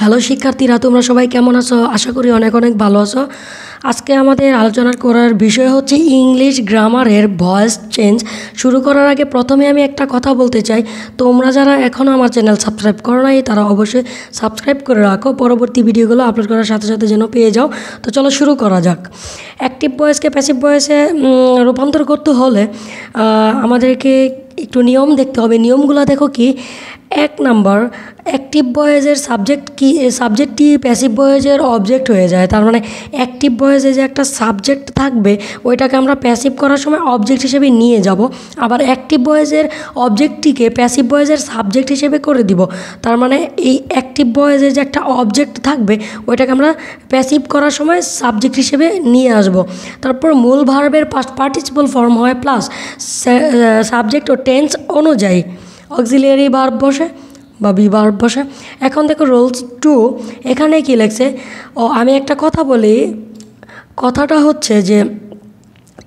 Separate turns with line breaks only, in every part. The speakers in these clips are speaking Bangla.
হ্যালো শিক্ষার্থীরা, তোমরা সবাই কেমন আছো? আশা করি অনেক অনেক ভালো আছো। আজকে আমাদের আলোচনা করার বিষয় হচ্ছে ইংলিশ গ্রামারের ভয়েস চেঞ্জ। শুরু করার আগে প্রথমে আমি একটা কথা বলতে চাই। তোমরা যারা এখনও আমার চ্যানেল সাবস্ক্রাইব করো নাই, তারা অবশ্যই সাবস্ক্রাইব করে রাখো। পরবর্তী ভিডিওগুলো আপলোড করার সাথে সাথে যেন পেয়ে যাও। তো চলো শুরু করা যাক। অ্যাক্টিভ ভয়েসকে প্যাসিভ ভয়েসে রূপান্তর করতে হলে আমাদেরকে একটু নিয়ম দেখতে হবে। নিয়মগুলো দেখো কি? এক নাম্বার অ্যাক্টিভ ভয়েসের সাবজেক্ট কি সাবজেক্টটি প্যাসিভ ভয়েসের অবজেক্ট হয়ে যায়। তার মানে অ্যাক্টিভ ভয়েসে যে একটা সাবজেক্ট থাকবে, ওইটাকে আমরা প্যাসিভ করার সময় অবজেক্ট হিসেবে নিয়ে যাব। আবার অ্যাক্টিভ ভয়েসের অবজেক্টটিকে প্যাসিভ ভয়েসের সাবজেক্ট হিসেবে করে দিব। তার মানে এই অ্যাক্টিভ ভয়েসের যে একটা অবজেক্ট থাকবে, ওইটাকে আমরা প্যাসিভ করার সময় সাবজেক্ট হিসেবে নিয়ে আসব। তারপর মূল ভার্বের পার্টিসিপল ফর্ম হয় প্লাস সাবজেক্ট ও টেন্স অনুযায়ী। অক্সিলিয়ারি ভার্ব বসে বা বি ভার্ব বসে। এখন দেখো রোলস টু এখানে কি লেখছে? ও, আমি একটা কথা বলি। কথাটা হচ্ছে যে,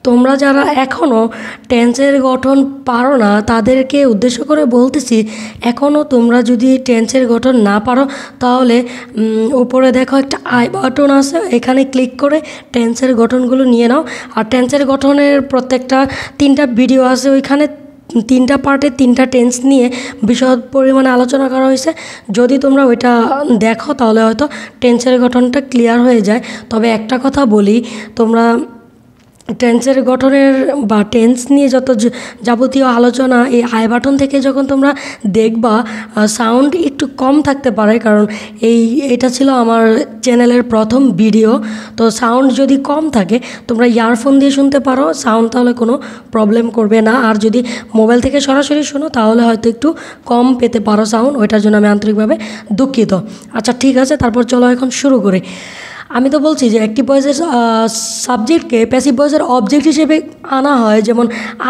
তোমরা যারা এখনও টেন্সের গঠন পারো না, তাদেরকে উদ্দেশ্য করে বলতেছি এখনও তোমরা যদি টেন্সের গঠন না পারো, তাহলে উপরে দেখো একটা আই বাটন আছে, এখানে ক্লিক করে টেন্সের গঠনগুলো নিয়ে নাও। আর টেন্সের গঠনের প্রত্যেকটা তিনটা ভিডিও আছে ওইখানে তিনটা পার্টে তিনটা টেন্স নিয়ে বিশদ পরিমাণে আলোচনা করা হয়েছে। যদি তোমরা ওইটা দেখো তাহলে হয়তো টেন্সের গঠনটা ক্লিয়ার হয়ে যায়। তবে একটা কথা বলি, তোমরা টেন্সের গঠনের বা টেন্স নিয়ে যত যাবতীয় আলোচনা, এই আই বাটন থেকে যখন তোমরা দেখবা সাউন্ড একটু কম থাকতে পারে কারণ এই, এটা ছিল আমার চ্যানেলের প্রথম ভিডিও। তো সাউন্ড যদি কম থাকে, তোমরা ইয়ারফোন দিয়ে শুনতে পারো, সাউন্ড তাহলে কোনো প্রবলেম করবে না। আর যদি মোবাইল থেকে সরাসরি শোনো, তাহলে হয়তো একটু কম পেতে পারো সাউন্ড, ওইটার জন্য আমি আন্তরিকভাবে দুঃখিত। আচ্ছা ঠিক আছে, তারপর চলো এখন শুরু করি। আমি তো বলছি যে অ্যাক্টিভ ভয়েসের সাবজেক্টকে প্যাসিভ ভয়েসের অবজেক্ট হিসেবে আনা হয়, যেমন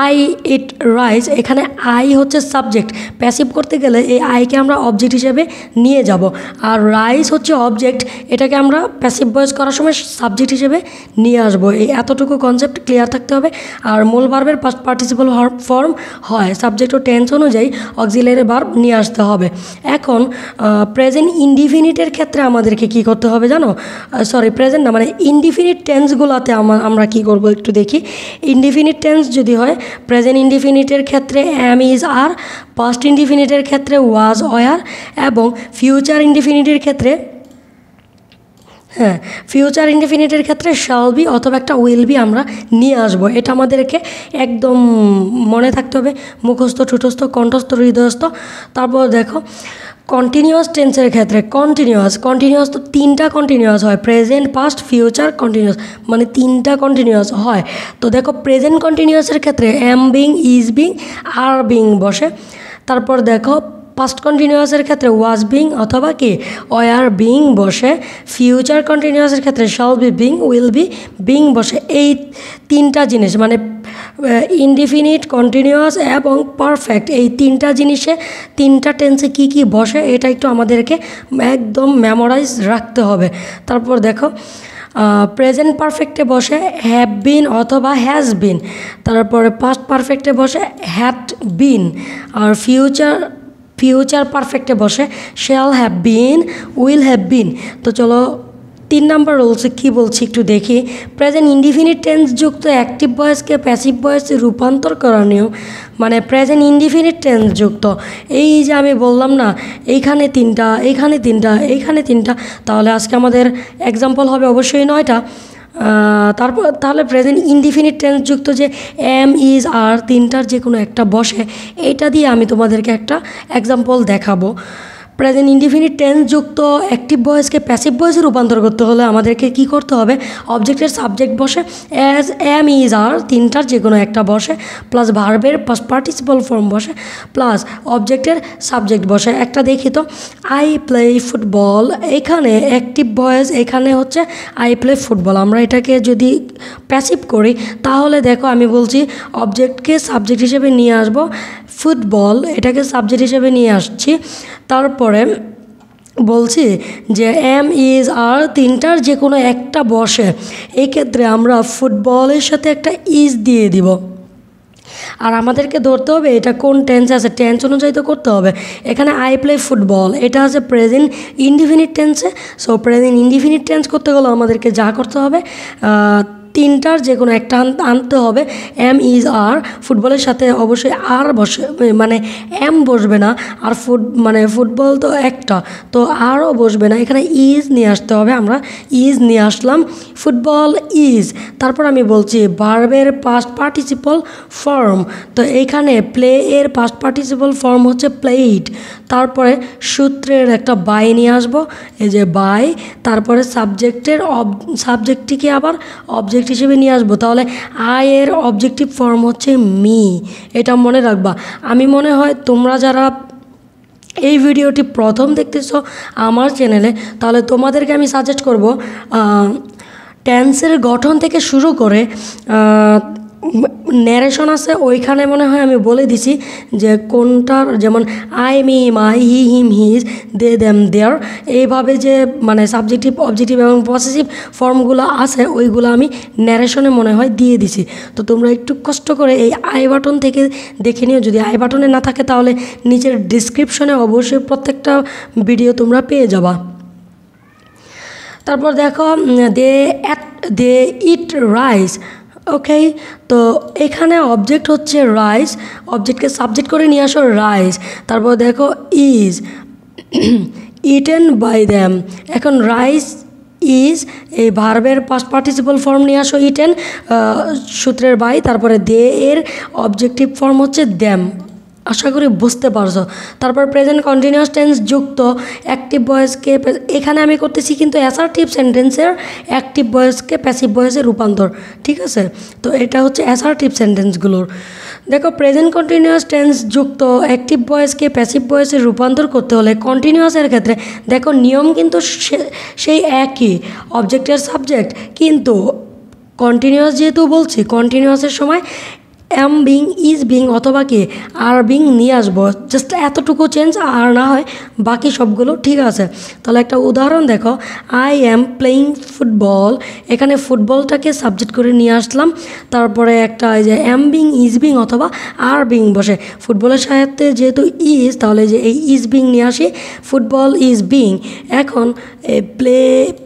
আই ইট রাইস এখানে আই হচ্ছে সাবজেক্ট প্যাসিভ করতে গেলে এই আইকে আমরা অবজেক্ট হিসেবে নিয়ে যাব। আর রাইস হচ্ছে অবজেক্ট এটাকে আমরা প্যাসিভ ভয়েস করার সময় সাবজেক্ট হিসেবে নিয়ে আসব। এই এতটুকু কনসেপ্ট ক্লিয়ার থাকতে হবে। আর মূল ভার্বের পার্টিসিপাল ফর্ম হয়। সাবজেক্ট ও টেন্স অনুযায়ী অক্সিলারি ভার্ব নিয়ে আসতে হবে। এখন প্রেজেন্ট ইনডিফিনিটের ক্ষেত্রে আমাদেরকে কি করতে হবে জানো? সরি প্রেজেন্ট না মানে ইনডিফিনিট টেন্সগুলোতে আমরা কি করব একটু দেখি। ইনডিফিনিট টেন্স যদি হয় প্রেজেন্ট ইনডিফিনিটের ক্ষেত্রে অ্যাম ইজ আর পাস্ট ইনডিফিনিটের ক্ষেত্রে ওয়াজ অয়ার এবং ফিউচার ইনডিফিনিটের ক্ষেত্রে হ্যাঁ ফিউচার ইনডিফিনিটের ক্ষেত্রে শাল বি অথবা একটা উইল বি আমরা নিয়ে আসব। এটা আমাদেরকে একদম মনে থাকতে হবে, মুখস্থ, ঠুটস্থ, কণ্ঠস্থ, হৃদয়স্থ। তারপর দেখো কন্টিনিউয়াস টেন্সের ক্ষেত্রে কন্টিনিউয়াস কন্টিনিউয়াস তো তিনটা কন্টিনিউয়াস হয় প্রেজেন্ট পাস্ট ফিউচার কন্টিনিউয়াস মানে তিনটা কন্টিনিউয়াস হয়। তো দেখো প্রেজেন্ট কন্টিনিউয়াসের ক্ষেত্রে am being is being are being বসে। তারপর দেখো পাস্ট কন্টিনিউয়াসের ক্ষেত্রে ওয়াজ বিং অথবা কি ওয়ার বিং বসে। ফিউচার কন্টিনিউয়াসের ক্ষেত্রে shall be being will be being বসে। এই তিনটা জিনিস মানে ইনডিফিনিট কন্টিনিউয়াস এবং পারফেক্ট এই তিনটা জিনিসে তিনটা টেন্সে কি কি বসে এটা একটু আমাদেরকে একদম মেমোরাইজ রাখতে হবে। তারপর দেখো প্রেজেন্ট পারফেক্টে বসে হ্যাভ বিন অথবা হ্যাজ বিন তারপরে পাস্ট পারফেক্টে বসে হ্যাড বিন আর ফিউচার ফিউচার পারফেক্টে বসে shall have been will have been তো চলো তিন নাম্বার রুলসে কী বলছি একটু দেখি। প্রেজেন্ট ইনডিফিনিট টেন্স যুক্ত অ্যাক্টিভ ভয়েসকে প্যাসিভ ভয়েসে রূপান্তর করানিও মানে প্রেজেন্ট ইনডিফিনিট টেন্স যুক্ত। এই যে আমি বললাম না, এইখানে তিনটা এইখানে তিনটা এইখানে তিনটা, তাহলে আজকে আমাদের এক্সাম্পল হবে অবশ্যই নয়টা। তারপর, তাহলে প্রেজেন্ট ইনডিফিনিট টেন্স যুক্ত যে এম ইজ আর তিনটার যে কোনো একটা বসে, এইটা দিয়ে আমি তোমাদেরকে একটা এক্সাম্পল দেখাবো। প্রেজেন্ট ইন্ডিফিনিট টেন্স যুক্ত অ্যাক্টিভ ভয়েসকে প্যাসিভ ভয়েসে রূপান্তর করতে হলে আমাদেরকে কি করতে হবে? অবজেক্টের সাবজেক্ট বসে অ্যাজ এম ইজ আর তিনটার যে কোনো একটা বসে প্লাস ভার্বের পাস্ট পার্টিসিপাল ফর্ম বসে প্লাস অবজেক্টের সাবজেক্ট বসে। একটা দেখি তো আই প্লে ফুটবল এখানে অ্যাক্টিভ ভয়েস এখানে হচ্ছে আই প্লে ফুটবল আমরা এটাকে যদি প্যাসিভ করি, তাহলে দেখো আমি বলছি অবজেক্টকে সাবজেক্ট হিসেবে নিয়ে আসব। ফুটবল, এটাকে সাবজেক্ট হিসেবে নিয়ে আসছি। তারপরে বলছি যে এম ইজ আর তিনটার যে কোনো একটা বসে এই ক্ষেত্রে আমরা ফুটবলের সাথে একটা ইজ দিয়ে দিব। আর আমাদেরকে ধরতে হবে এটা কোন টেন্স আছে টেন্স অনুযায়ী তো করতে হবে। এখানে আই প্লে ফুটবল এটা আছে প্রেজেন্ট ইনডিফিনিট টেন্সে সো প্রেজেন্ট ইনডিফিনিট টেন্স করতে গেলে আমাদেরকে যা করতে হবে তিনটার যে কোনো একটা আন- আনতে হবে। এম ইজ আর ফুটবলের সাথে অবশ্যই আর বসে মানে এম বসবে না। আর ফুট মানে ফুটবল তো একটা, তো আরও বসবে না। এখানে ইজ নিয়ে আসতে হবে আমরা। ইজ নিয়ে আসলাম। ফুটবল ইজ তারপর আমি বলছি বার্বের পাস্ট পার্টিসিপল ফর্ম তো এইখানে প্লে এর পাস্ট পার্টিসিপল ফর্ম হচ্ছে প্লেইড তারপরে সূত্রের একটা বাই নিয়ে আসব, এই যে বাই তারপরে সাবজেক্টের অব সাবজেক্টটিকে আবার অবজেক্ট হিসেবে নিয়ে আসব, তাহলে আই এর অবজেক্টিভ ফর্ম হচ্ছে মি এটা মনে রাখবা। আমি মনে হয় তোমরা যারা এই ভিডিওটি প্রথম দেখতেছো আমার চ্যানেলে তাহলে তোমাদেরকে আমি সাজেস্ট করব টেন্সের গঠন থেকে শুরু করে ন্যারেশন আছে, ওইখানে মনে হয় আমি বলে দিছি যে কোনটার যেমন I me my he him his they them their এইভাবে যে মানে সাবজেক্টিভ অবজেক্টিভ এবং পসেসিভ ফর্মগুলো আছে, ওইগুলো আমি ন্যারেশনে মনে হয় দিয়ে দিছি। তো তোমরা একটু কষ্ট করে এই আই বাটন থেকে দেখে নিও, যদি আই বাটনে না থাকে তাহলে নিচের ডিসক্রিপশনে অবশ্যই প্রত্যেকটা ভিডিও তোমরা পেয়ে যাবা। তারপর দেখো দে at they eat rice okay তো এখানে অবজেক্ট হচ্ছে রাইস অবজেক্টকে সাবজেক্ট করে নিয়ে আসো রাইস তারপর দেখো ইজ ইটেন বাই দ্যাম এখন রাইস ইজ এই ভার্বের পাস্ট পার্টিসিপাল ফর্ম নিয়ে আসো ইটেন সূত্রের বাই তারপরে দে এর অবজেক্টিভ ফর্ম হচ্ছে দ্যাম আশা করি বুঝতে পারছ। তারপর প্রেজেন্ট কন্টিনিউয়াস টেন্স যুক্ত অ্যাক্টিভ ভয়েসকে এখানে আমি করতেছি কিন্তু অ্যাসার্টিভ সেন্টেন্সের অ্যাক্টিভ ভয়েসকে প্যাসিভ ভয়েসে রূপান্তর, ঠিক আছে? তো এটা হচ্ছে অ্যাসার্টিভ সেন্টেন্সগুলোর দেখো প্রেজেন্ট কন্টিনিউয়াস টেন্স যুক্ত অ্যাক্টিভ ভয়েসকে প্যাসিভ ভয়েসে রূপান্তর করতে হলে কন্টিনিউয়াসের ক্ষেত্রে, দেখো, নিয়ম কিন্তু সেই একই অবজেক্টের সাবজেক্ট কিন্তু কন্টিনিউয়াস যেহেতু বলছি কন্টিনিউয়াসের সময় এম বিং ইজ বিং অথবা কি আর বিং নিয়ে আসব। জাস্ট এতটুকু চেঞ্জ আর না হয়, বাকি সবগুলো ঠিক আছে। তাহলে একটা উদাহরণ দেখো। আই এম প্লেয়িং ফুটবল এখানে ফুটবলটাকে সাবজেক্ট করে নিয়ে আসলাম। তারপরে একটা যে এম বিং ইজ বিং অথবা আর বিং বসে। ফুটবলের সাহায্যে যেহেতু ইজ তাহলে যে এই ইজ বিং নিয়ে আসি। ফুটবল ইজ বিং এখন প্লে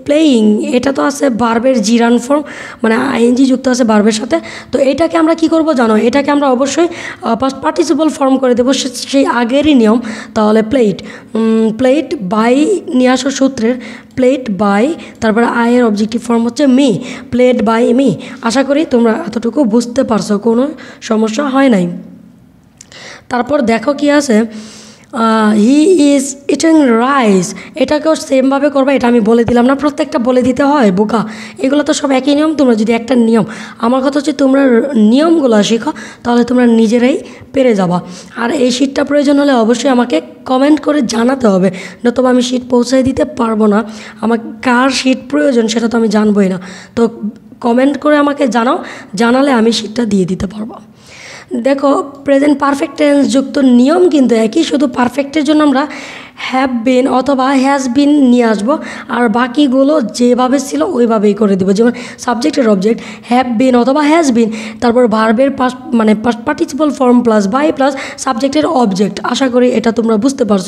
প্লেয়িং এটা তো আছে বার্বের জিরান ফর্ম মানে আইএনজি যুক্ত আছে বার্বের সাথে। তো এটাকে আমরা কি করব জানো? এটাকে আমরা অবশ্যই পার্টিসিপল ফর্ম করে দেবো সেই আগেরই নিয়ম, তাহলে প্লেট প্লেট বাই নিয়ে আসো সূত্রের প্লেট বাই তারপরে আয়ের অবজেক্টিভ ফর্ম হচ্ছে মি প্লেট বাই মি আশা করি তোমরা এতটুকু বুঝতে পারছ, কোনো সমস্যা হয় নাই। তারপর দেখো কি আছে হি ইজ ইটিং রাইস এটাকেও সেমভাবে করবে, এটা আমি বলে দিলাম না, প্রত্যেকটা বলে দিতে হয়, বোকা। এগুলো তো সব একই নিয়ম, তোমরা যদি একটা নিয়ম। আমার কথা হচ্ছে, তোমরা নিয়মগুলো শেখো, তাহলে তোমরা নিজেরাই পেরে যাবা। আর এই শীটটা প্রয়োজন হলে অবশ্যই আমাকে কমেন্ট করে জানাতে হবে, নতুবা আমি শীট পৌঁছায় দিতে পারব না। আমার কার শীট প্রয়োজন সেটা তো আমি জানবোই না। তো কমেন্ট করে আমাকে জানাও, জানালে আমি শীটটা দিয়ে দিতে পারব। দেখো প্রেজেন্ট পারফেক্ট টেন্স যুক্ত নিয়ম কিন্তু একই শুধু পারফেক্টের জন্য আমরা হ্যাভ বিন অথবা হ্যাজ বিন নিয়ে আসব। আর বাকিগুলো যেভাবে ছিল ওইভাবেই করে দেবো। যেমন সাবজেক্টের অবজেক্ট হ্যাভ বিন অথবা হ্যাজ বিন তারপর ভার্বের পাস মানে participle form plus by plus সাবজেক্টের অবজেক্ট আশা করি এটা তোমরা বুঝতে পারছ।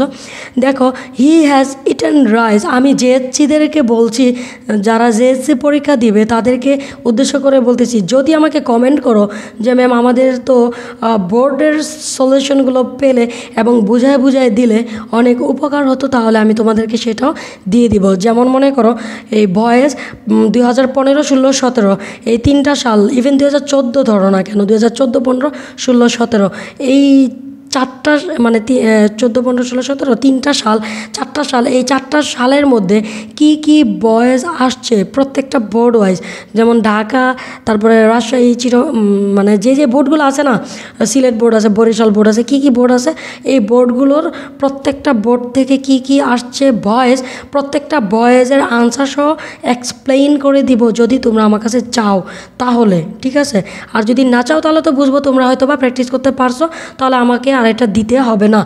দেখো হি হ্যাজ ইটেন রাইস আমি জেএসসিদেরকে বলছি, যারা জেএসসি পরীক্ষা দিবে, তাদেরকে উদ্দেশ্য করে বলতেছি, যদি আমাকে কমেন্ট করো যে ম্যাম আমাদের তো বোর্ডের সলিউশনগুলো পেলে এবং বুঝায় বুঝায় দিলে অনেক উপকার হতো, তাহলে আমি তোমাদেরকে সেটাও দিয়ে দিব। যেমন মনে করো, এই বয়েস দুই হাজার পনেরো, ষোলো, সতেরো, এই তিনটা সাল ইভেন দুই হাজার চোদ্দ ধরো না কেন দুই হাজার চোদ্দ, পনেরো, ষোলো, সতেরো, এই চারটা মানে চোদ্দ, পনেরো, ষোলো, সতেরো, তিনটা সাল, চারটা সাল, এই চারটা সালের মধ্যে কি কি বয়েজ আসছে প্রত্যেকটা বোর্ড ওয়াইজ যেমন ঢাকা, তারপরে রাজশাহী, চির মানে যে যে বোর্ডগুলো আছে না, সিলেট বোর্ড আছে, বরিশাল বোর্ড আছে, কি কি বোর্ড আছে? এই বোর্ডগুলোর প্রত্যেকটা বোর্ড থেকে কি কি আসছে ভয়েস প্রত্যেকটা বয়েজের আনসার সহ এক্সপ্লেইন করে দিব যদি তোমরা আমার কাছে চাও তাহলে, ঠিক আছে? আর যদি না চাও তাহলে তো বুঝব তোমরা হয়তো বা প্র্যাকটিস করতে পারছ, তাহলে আমাকে আর এটা দিতে হবে না।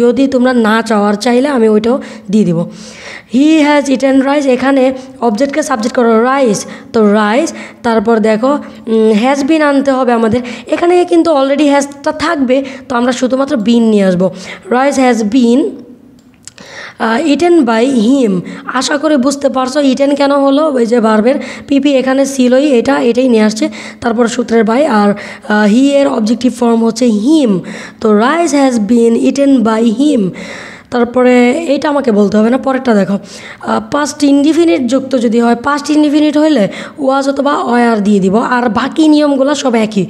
যদি তোমরা না চাওয়ার চাইলে আমি ওইটাও দিয়ে দিব। হি হ্যাজ ইটেন রাইস এখানে অবজেক্টকে সাবজেক্ট করো রাইস তো রাইস তারপর দেখো হ্যাজ বিন আনতে হবে আমাদের। এখানে কিন্তু অলরেডি হ্যাজটা থাকবে, তো আমরা শুধুমাত্র বিন নিয়ে আসব। Rice has been eaten by him আশা করে বুঝতে পারছ ইটেন কেন হলো? ওই যে বার্বের পিপি এখানে ছিলই এটা, এটাই নিয়ে আসছে। তারপর সূত্রের বাই আর হি এর অবজেক্টিভ ফর্ম হচ্ছে হিম তো rice has been eaten by him তারপরে এইটা আমাকে বলতে হবে না, পরেরটা দেখো। পাস্ট ইনডিফিনিট যুক্ত যদি হয় পাস্ট ইনডিফিনিট হইলে ওয়াজ অথবা অয়ার দিয়ে দিব। আর বাকি নিয়মগুলো সব একই।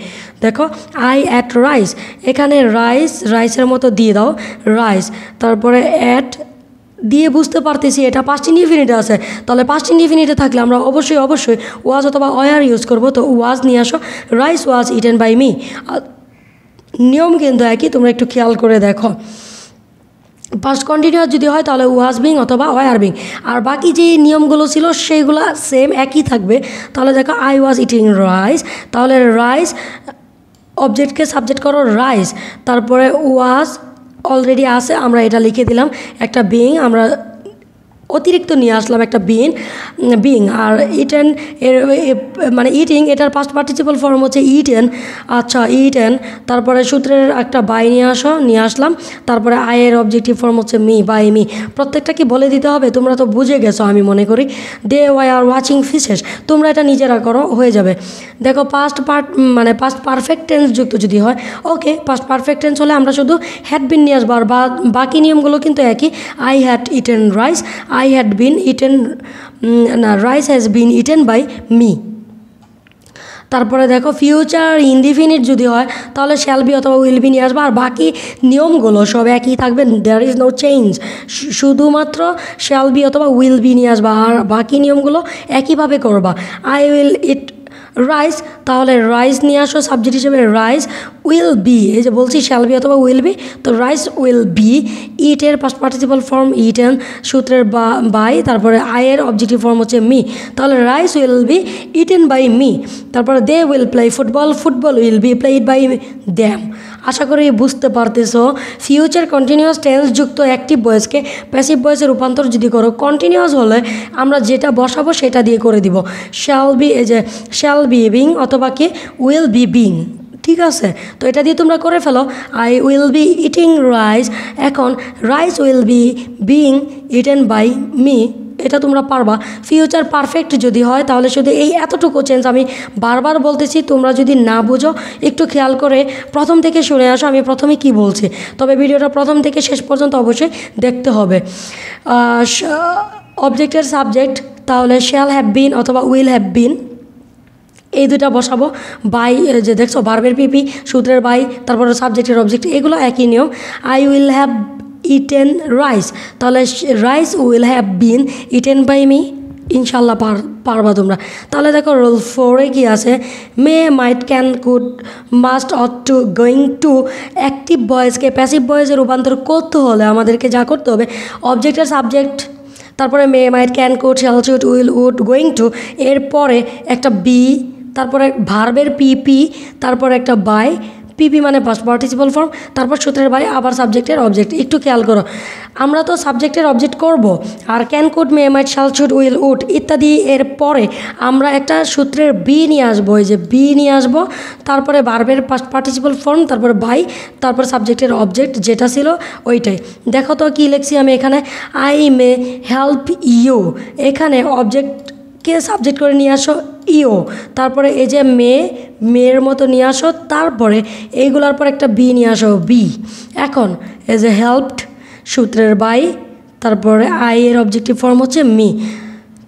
দেখো আই অ্যাট রাইস এখানে রাইস রাইসের মতো দিয়ে দাও। রাইস তারপরে অ্যাট দিয়ে বুঝতে পারতেছি এটা পাস্ট ইনডিফিনিটে আছে। তাহলে পাস্ট ইনডিফিনিটে থাকলে আমরা অবশ্যই অবশ্যই ওয়াজ অথবা অয়ার ইউজ করব। তো ওয়াজ নিয়ে আসো। Rice was eaten by me নিয়ম কিন্তু একই, তোমরা একটু খেয়াল করে দেখো। পাস্ট কন্টিনিউয়াস যদি হয় তাহলে ওয়াজ বিং অথবা ওয়ার বিং আর বাকি যে নিয়মগুলো ছিল সেইগুলো সেম একই থাকবে। তাহলে দেখো আই ওয়াজ ইটিং রাইস তাহলে রাইস অবজেক্টকে সাবজেক্ট করো রাইস তারপরে ওয়াজ অলরেডি আছে আমরা এটা লিখে দিলাম। একটা বিং আমরা অতিরিক্ত নিয়ে আসলাম একটা বিন বিং আর ইটেন এর মানে ইটিং এটার পাস্ট পার্টিসিপাল ফর্ম হচ্ছে ইটেন আচ্ছা ইটেন তারপরে সূত্রের একটা বাই নিয়ে আসো, নিয়ে আসলাম, তারপরে আয়ের অবজেক্টিভ ফর্ম হচ্ছে মি বাই মি প্রত্যেকটা কি বলে দিতে হবে? তোমরা তো বুঝে গেছো আমি মনে করি they why are watching fishes তোমরা এটা নিজেরা করো, হয়ে যাবে। দেখো পাস্ট পার্ট মানে পাস্ট পারফেক্ট টেন্স যুক্ত যদি হয় ওকে পাস্ট পারফেক্ট টেন্স হলে আমরা শুধু হ্যাড বিন নিয়ে আসব, আর বাকি নিয়মগুলো কিন্তু একই I had eaten rice I had been eaten না rice has been eaten by me তারপরে দেখো ফিউচার ইনডিফিনিট যদি হয়, তাহলে শ্যাল বি অথবা উইল বি নিয়ে আসবে। আর বাকি নিয়মগুলো সব একই থাকবে দেয়ার ইজ নো চেঞ্জ শুধুমাত্র শ্যাল বি অথবা উইল বি নিয়ে আসবা, আর বাকি নিয়মগুলো একইভাবে করবা। আই উইল ইট রাইস তাহলে রাইস নিয়ে আসো সাবজেক্ট হিসেবে রাইস উইল বি এই যে বলছি শ্যাল বি অথবা উইল বি তো রাইস উইল বি ইটের পাস্ট পার্টিসিপাল ফর্ম ইটেন সূত্রের বা বাই তারপরে আয়ের অবজেক্টিভ ফর্ম হচ্ছে মি তাহলে rice will be eaten by me তারপরে they will play football football will be played by them আশা করি বুঝতে পারতেছো। ফিউচার কন্টিনিউয়াস টেন্স যুক্ত অ্যাক্টিভ বয়েসকে প্যাসিভ বয়েসে রূপান্তর যদি করো কন্টিনিউয়াস হলে আমরা যেটা বসাবো সেটা দিয়ে করে দিব। শ্যাল বি এই যে শ্যাল বি বিং অথবা কি উইল বি বিং ঠিক আছে? তো এটা দিয়ে তোমরা করে ফেলো। I will be eating rice এখন rice will be being eaten by me এটা তোমরা পারবা। ফিউচার পারফেক্ট যদি হয়, তাহলে শুধু এই এতটুকু চেঞ্জ আমি বারবার বলতেছি, তোমরা যদি না বুঝো, একটু খেয়াল করে প্রথম থেকে শুনে আসো, আমি প্রথমে কি বলছি। তবে ভিডিওটা প্রথম থেকে শেষ পর্যন্ত অবশ্যই দেখতে হবে। অবজেক্টের সাবজেক্ট তাহলে শ্যাল হ্যাভ বিন অথবা উইল হ্যাভ বিন এই দুটা বসাবো। বাই যে দেখছ বার্বের পিপি সূত্রের বাই তারপরে সাবজেক্টের অবজেক্ট এগুলো একই নিয়ম। I will have eaten rice তাহলে rice will have been eaten by me ইনশাল্লাহ পার, পারবা তোমরা। তাহলে দেখো রোল ফোরে কি আছে? May might can could must ought to going to active বয়েজকে passive বয়েজে রূপান্তর করতে হলে আমাদেরকে যা করতে হবে অবজেক্টের সাবজেক্ট তারপরে may might can could shall should will would going to এরপরে একটা বি তারপরে ভার্বের পিপি তারপর একটা বাই পিপি মানে পাস্ট পার্টিসিপাল ফর্ম তারপর সূত্রের বাইরে আবার সাবজেক্টের অবজেক্ট একটু খেয়াল করো, আমরা তো সাবজেক্টের অবজেক্ট করব, আর ক্যান কুড মে মাইট শাল শুড উইল উড ইত্যাদি এর পরে আমরা একটা সূত্রের বি নিয়ে আসব, এই যে বি নিয়ে আসব, তারপরে বার্বের পাস্ট পার্টিসিপাল ফর্ম তারপরে বাই তারপর সাবজেক্টের অবজেক্ট যেটা ছিল ওইটাই। দেখো তো কী লিখছি আমি এখানে আই মে হেল্প ইউ এখানে অবজেক্ট কে সাবজেক্ট করে নিয়ে আসো? ইও। তারপরে এই যে মেয়ে মেয়ের মতো নিয়ে আসো। তারপরে এইগুলোর পর একটা বি নিয়ে আসো, বি। এখন এজ এ হেল্পড সূত্রের বাই, তারপরে আই এর অবজেক্টিভ ফর্ম হচ্ছে মি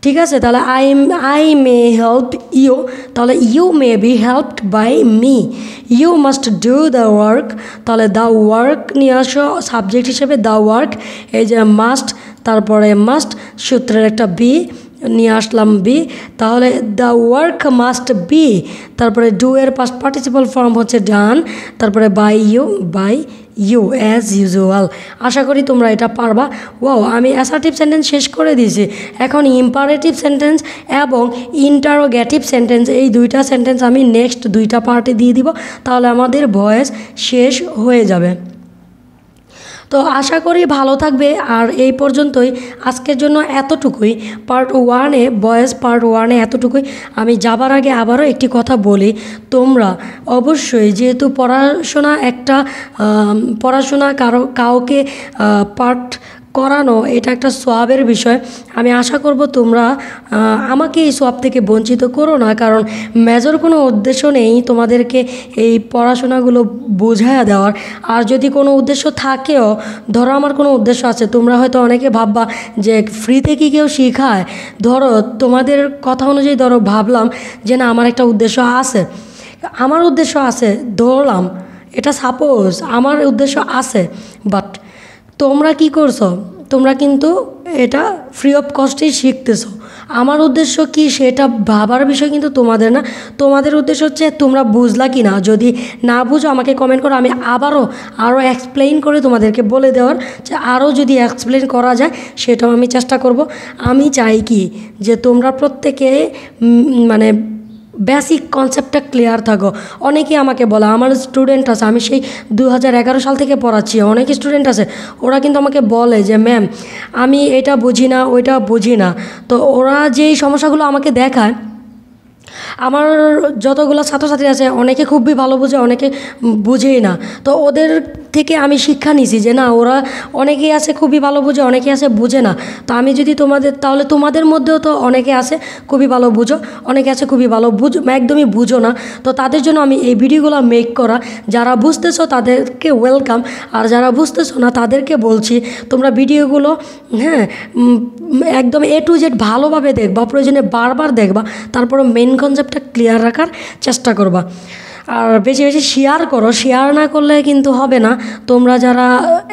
ঠিক আছে? তাহলে I I may help you তাহলে you may be helped by me you must do the work তাহলে দ্য ওয়ার্ক নিয়ে আসো সাবজেক্ট হিসেবে দ্য ওয়ার্ক এই যে মাস্ট তারপরে মাস্ট সূত্রের একটা বি। নিয়ে আসলাম বি তাহলে দ্য ওয়ার্ক মাস্ট বি তারপরে ডু এর পাস্ট পার্টিসিপাল ফর্ম হচ্ছে ডান তারপরে by you by you as usual আশা করি তোমরা এটা পারবা। ওয়াও আমি অ্যাসার্টিভ সেন্টেন্স শেষ করে দিয়েছি। এখন ইম্পারেটিভ সেন্টেন্স এবং ইন্টারোগেটিভ সেন্টেন্স এই দুইটা সেন্টেন্স আমি নেক্সট দুইটা পার্টে দিয়ে দিব, তাহলে আমাদের ভয়েস শেষ হয়ে যাবে। তো আশা করি ভালো থাকবে। আর এই পর্যন্তই। আজকের জন্য এতটুকুই। পার্ট ওয়ানে বয়েস পার্ট ওয়ানে এতটুকুই। আমি যাবার আগে আবারও একটি কথা বলি। তোমরা অবশ্যই যেহেতু পড়াশোনা একটা পড়াশোনা কারও, কাউকে পার্ট করানো, এটা একটা সোয়াবের বিষয়। আমি আশা করব তোমরা আমাকে এই সোয়াব থেকে বঞ্চিত করো না, কারণ মেজর কোনো উদ্দেশ্য নেই তোমাদেরকে এই পড়াশোনাগুলো বোঝায়া দেওয়ার। আর যদি কোনো উদ্দেশ্য থাকেও, ধরো আমার কোনো উদ্দেশ্য আছে, তোমরা হয়তো অনেকে ভাববা যে ফ্রিতে কি কেউ শেখায়? ধরো তোমাদের কথা অনুযায়ী ধরো ভাবলাম যে না, আমার একটা উদ্দেশ্য আছে। আমার উদ্দেশ্য আছে ধরলাম এটা সাপোজ আমার উদ্দেশ্য আছে বাট তোমরা কি করছ? তোমরা কিন্তু এটা ফ্রি অফ কস্টেই শিখতেছো। আমার উদ্দেশ্য কি? সেটা ভাবার বিষয় কিন্তু তোমাদের না। তোমাদের উদ্দেশ্য হচ্ছে তোমরা বুঝলা কি না? যদি না বুঝো, আমাকে কমেন্ট করো। আমি আবারও আরও এক্সপ্লেইন করে তোমাদেরকে বলে দেওয়ার যে আরও যদি এক্সপ্লেন করা যায়, সেটাও আমি চেষ্টা করব। আমি চাই কি? যে তোমরা প্রত্যেকে মানে বেসিক কনসেপ্টটা ক্লিয়ার থাকো। অনেকেই আমাকে বলে, আমার স্টুডেন্ট আছে, আমি সেই দু হাজার এগারো সাল থেকে পড়াচ্ছি, অনেক স্টুডেন্ট আছে। ওরা কিন্তু আমাকে বলে যে ম্যাম আমি এটা বুঝি না, ওইটা বুঝি না। তো ওরা যেই সমস্যাগুলো আমাকে দেখায় আমার যতগুলো ছাত্রছাত্রী আছে, অনেকে খুবই ভালো বুঝে, অনেকে বুঝেই না। তো ওদের থেকে আমি শিক্ষা নিছি যে না, ওরা অনেকেই আছে খুবই ভালো বুঝে, অনেকে আছে বুঝে না। তো আমি যদি তোমাদের, তাহলে তোমাদের মধ্যেও তো অনেকে আছে খুবই ভালো বুঝো, অনেকে আছে খুবই ভালো বুঝ, একদমই বুঝো না। তো তাদের জন্য আমি এই ভিডিওগুলো মেক করা। যারা বুঝতেছো তাদেরকে ওয়েলকাম আর যারা বুঝতেছো না তাদেরকে বলছি, তোমরা ভিডিওগুলো হ্যাঁ একদম এ টু জেড ভালোভাবে দেখবা, প্রয়োজনে বারবার দেখবা তারপরে মেন কনসেপ্টটা ক্লিয়ার রাখার চেষ্টা করবা। আর বেশি বেশি শেয়ার করো। শেয়ার না করলে কিন্তু হবে না। তোমরা যারা,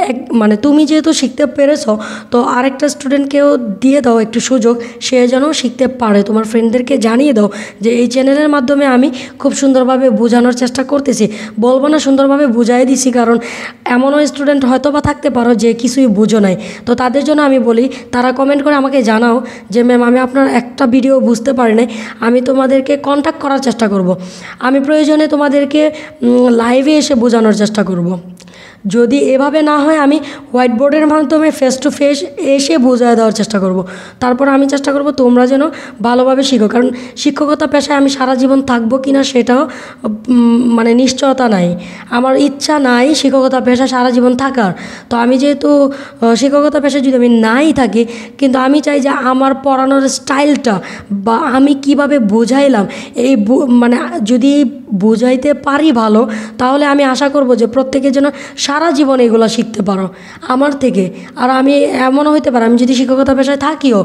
এক মানে তুমি যেহেতু শিখতে পেরেছ, তো আরেকটা স্টুডেন্টকেও দিয়ে দাও একটু সুযোগ। সে যেন শিখতে পারে। তোমার ফ্রেন্ডদেরকে জানিয়ে দাও যে এই চ্যানেলের মাধ্যমে আমি খুব সুন্দরভাবে বোঝানোর চেষ্টা করতেছি। বলব না সুন্দরভাবে বুঝাই দিছি, কারণ এমনও স্টুডেন্ট হয়তো বা থাকতে পারো যে কিছুই বুঝো নাই। তো তাদের জন্য আমি বলি, তারা কমেন্ট করে আমাকে জানাও যে ম্যাম আমি আপনার একটা ভিডিও বুঝতে পারি নাই। আমি তোমাদেরকে কন্ট্যাক্ট করার চেষ্টা করব। আমি প্রয়োজনে তোমাদেরকে লাইভে এসে বোঝানোর চেষ্টা করব। যদি এভাবে না হয়, আমি হোয়াইট বোর্ডের মাধ্যমে ফেস টু ফেস এসে বোঝায় দেওয়ার চেষ্টা করব। তারপর আমি চেষ্টা করব তোমরা যেন ভালোভাবে শিখো। কারণ শিক্ষকতা পেশায় আমি সারা জীবন থাকব কি না সেটাও মানে নিশ্চয়তা নাই। আমার ইচ্ছা নাই শিক্ষকতা পেশায় সারা জীবন থাকার। তো আমি যেহেতু শিক্ষকতা পেশায় যদি আমি নাই থাকি, কিন্তু আমি চাই যে আমার পড়ানোর স্টাইলটা বা আমি কীভাবে বোঝাইলাম, এই মানে যদি বোঝাইতে পারি ভালো, তাহলে আমি আশা করব যে প্রত্যেকে যেন সারা জীবন এগুলো শিখতে পারো। আমার থেকে। আর আমি এমনও হইতে পারে, আমি যদি শিক্ষকতা পেশায় থাকিও,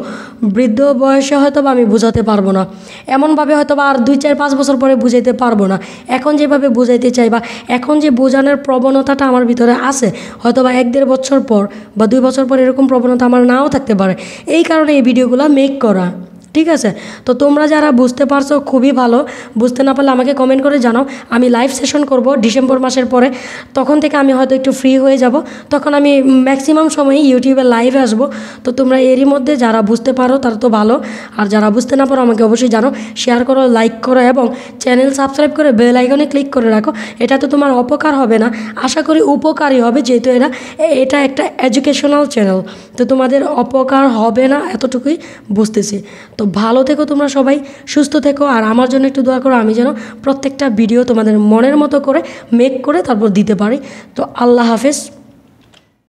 বৃদ্ধ বয়সে হয়তো বা আমি বোঝাতে পারব না। এমনভাবে হয়তো বা আর দুই চার পাঁচ বছর পরে বুঝাইতে পারব না। এখন যেভাবে বুঝাইতে চাই বা এখন যে বোঝানোর প্রবণতাটা আমার ভিতরে আছে হয়তো বা এক দেড় বছর পর বা দুই বছর পর এরকম প্রবণতা আমার নাও থাকতে পারে। এই কারণে এই ভিডিওগুলো মেক করা। ঠিক আছে? তো তোমরা যারা বুঝতে পারছ, খুবই ভালো। বুঝতে না পারলে আমাকে কমেন্ট করে জানাও। আমি লাইভ সেশন করব ডিসেম্বর মাসের পরে। তখন থেকে আমি হয়তো একটু ফ্রি হয়ে যাব। তখন আমি ম্যাক্সিমাম সময় ইউটিউবে লাইভে আসব। তো তোমরা এরই মধ্যে যারা বুঝতে পারো, তারা তো ভালো। আর যারা বুঝতে না পারো, আমাকে অবশ্যই জানো শেয়ার করো লাইক করো এবং চ্যানেল সাবস্ক্রাইব করে বেল আইকনে ক্লিক করে রাখো। এটা তো তোমার অপকার হবে না। আশা করি উপকারী হবে, যেহেতু এরা এ- এটা একটা এডুকেশনাল চ্যানেল তো তোমাদের অপকার হবে না, এতটুকুই বুঝতেছি। তো ভালো থেকো তোমরা সবাই, সুস্থ থেকো, আর আমার জন্য একটু দোয়া করো, আমি যেন প্রত্যেকটা ভিডিও তোমাদের মনের মতো করে মেক করে তারপর দিতে পারি। তো আল্লাহ হাফেজ।